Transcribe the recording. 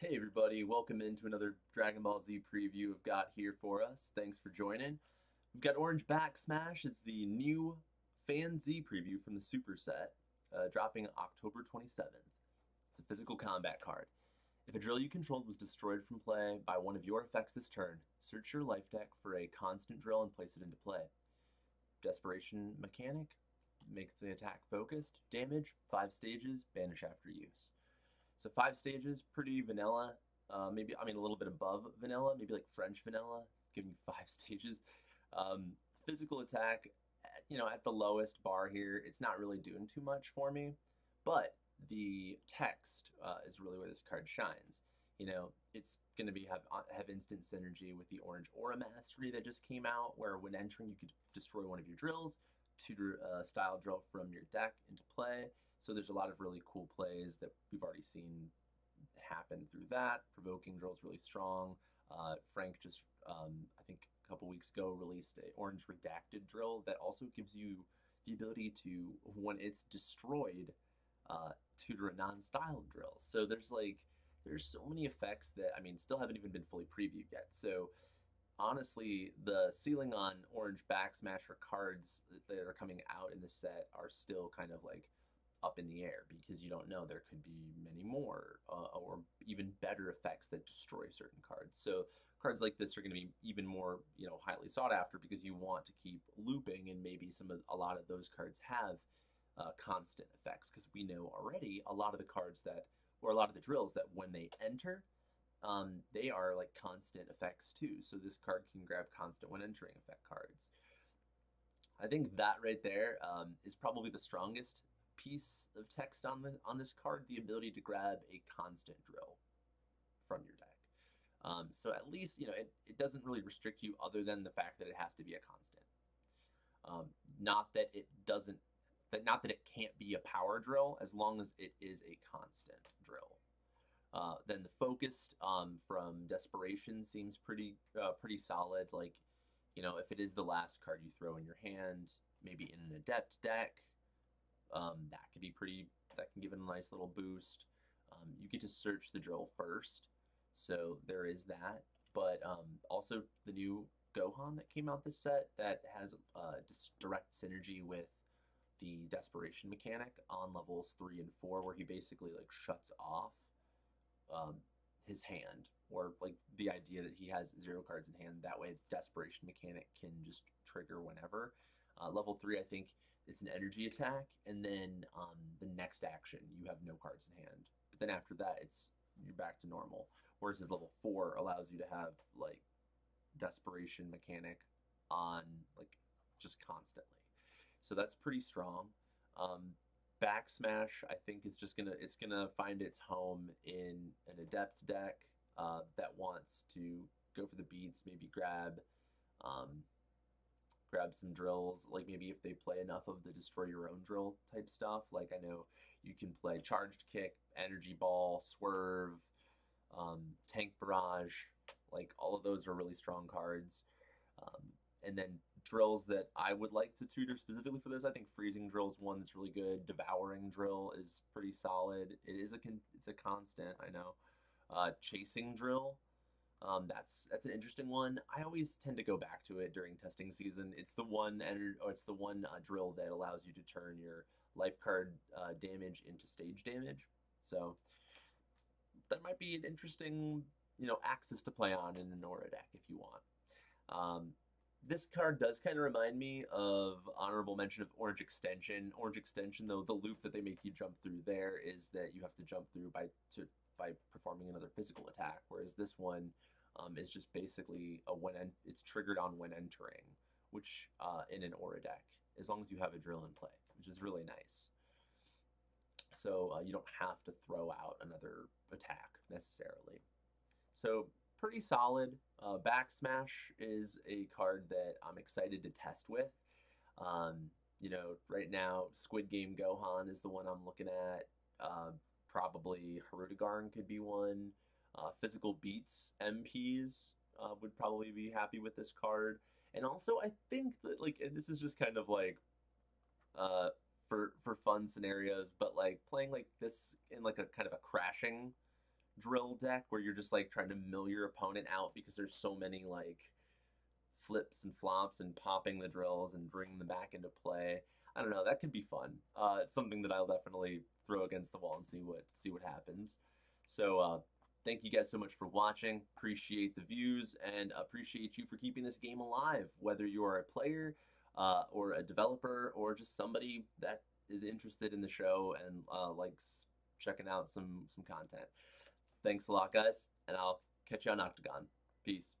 Hey everybody, welcome into another Dragon Ball Z preview we've got here for us. Thanks for joining. We've got Orange Back Smash as the new Fan Z preview from the Super Set, uh, dropping October 27th. It's a physical combat card. If a drill you controlled was destroyed from play by one of your effects this turn, search your life deck for a constant drill and place it into play. Desperation mechanic makes the attack focused. Damage, 5 stages, banish after use. So five stages, pretty vanilla. Uh, maybe I mean a little bit above vanilla, maybe like French vanilla, giving you five stages. Um, physical attack, you know, at the lowest bar here, it's not really doing too much for me, but the text uh, is really where this card shines. You know, it's going to be have uh, have instant synergy with the Orange Aura Mastery that just came out, where when entering you could destroy one of your drills, tutor a uh, style drill from your deck into play. So there's a lot of really cool plays that we've already seen happen through that. Provoking drill is really strong. Uh, Frank just, um, I think a couple weeks ago, released a orange redacted drill that also gives you the ability to, when it's destroyed, uh, tutor a non-style drill. So there's like, there's so many effects that, I mean, still haven't even been fully previewed yet. So honestly, the ceiling on orange back smasher cards that are coming out in the set are still kind of like up in the air because you don't know there could be many more uh, or even better effects that destroy certain cards. So cards like this are going to be even more you know highly sought after because you want to keep looping and maybe some of a lot of those cards have uh, constant effects because we know already a lot of the cards that or a lot of the drills that when they enter um, they are like constant effects too. So this card can grab constant when entering effect cards. I think that right there um, is probably the strongest piece of text on the on this card the ability to grab a constant drill from your deck. Um, so at least you know it, it doesn't really restrict you other than the fact that it has to be a constant. Um, not that it doesn't that not that it can't be a power drill as long as it is a constant drill. Uh, then the focused um, from desperation seems pretty uh, pretty solid. Like you know if it is the last card you throw in your hand, maybe in an adept deck, um, that could be pretty, that can give it a nice little boost. Um, you get to search the drill first, so there is that. But um, also the new Gohan that came out this set that has uh, direct synergy with the desperation mechanic on levels three and four, where he basically like shuts off um, his hand, or like the idea that he has zero cards in hand. That way, desperation mechanic can just trigger whenever. Uh, level three, I think, it's an energy attack, and then um, the next action you have no cards in hand. But then after that, it's you're back to normal. Whereas his level four allows you to have like desperation mechanic on like just constantly. So that's pretty strong. Um, back smash I think is just gonna it's gonna find its home in an adept deck uh, that wants to go for the beats, maybe grab um, grab some drills, like maybe if they play enough of the destroy your own drill type stuff. Like I know you can play charged kick, energy ball, swerve, um, tank barrage. Like all of those are really strong cards. Um, and then drills that I would like to tutor specifically for this. I think freezing drill is one that's really good. Devouring drill is pretty solid. It is a con- it's a constant. I know. Uh, chasing drill um, that's that's an interesting one. I always tend to go back to it during testing season. It's the one or it's the one uh, drill that allows you to turn your life card uh, damage into stage damage. So that might be an interesting you know axis to play on in an aura deck if you want. Um, this card does kind of remind me of honorable mention of Orange Extension. Orange Extension, though, the loop that they make you jump through there is that you have to jump through by to by performing another physical attack, whereas this one um, is just basically a when en- it's triggered on when entering, which uh, in an aura deck, as long as you have a drill in play, which is really nice. So uh, you don't have to throw out another attack necessarily. So pretty solid. Uh, back smash is a card that I'm excited to test with. Um, you know, right now, Squid Game Gohan is the one I'm looking at. Uh, probably Hirudegarn could be one. Uh, physical beats MPs uh, would probably be happy with this card. And also, I think that like this is just kind of like uh, for for fun scenarios, but like playing like this in like a kind of a crashing drill deck where you're just like trying to mill your opponent out because there's so many like flips and flops and popping the drills and bringing them back into play. I don't know. That could be fun. Uh, it's something that I'll definitely throw against the wall and see what see what happens. So uh, thank you guys so much for watching. Appreciate the views and appreciate you for keeping this game alive. Whether you are a player uh, or a developer or just somebody that is interested in the show and uh, likes checking out some some content. Thanks a lot, guys, and I'll catch you on OCTGN. Peace.